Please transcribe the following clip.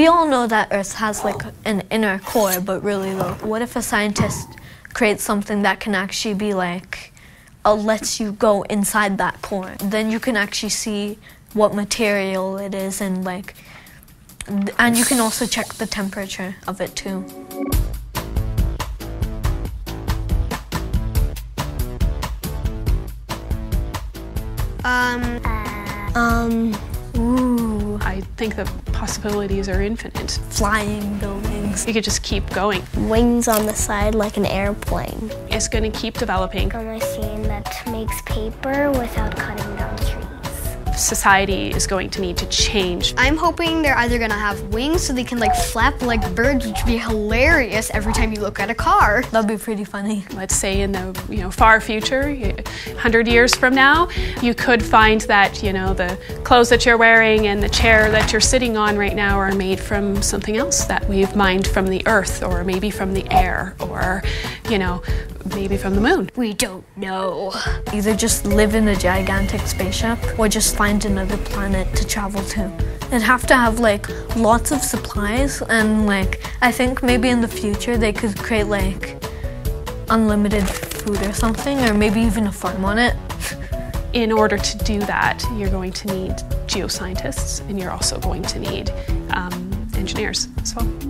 We all know that Earth has like an inner core, but really, though, what if a scientist creates something that can actually be like, uh, lets you go inside that core? Then you can actually see what material it is and like, and you can also check the temperature of it too. Um, Um, ooh, I think the possibilities are infinite. flying buildings. You could just keep going. wings on the side like an airplane. It's going to keep developing. a machine that makes paper without cutting. Society is going to need to change. I'm hoping they're either gonna have wings so they can like flap like birds, which would be hilarious every time you look at a car. That'd be pretty funny. Let's say in the you know far future, 100 years from now, you could find that you know the clothes that you're wearing and the chair that you're sitting on right now are made from something else that we've mined from the earth or maybe from the air or you know maybe from the moon. We don't know. Either just live in a gigantic spaceship or just find another planet to travel to. It'd have to have like lots of supplies and like I think maybe in the future they could create like unlimited food or something or maybe even a farm on it. In order to do that, you're going to need geoscientists and you're also going to need um, engineers as well.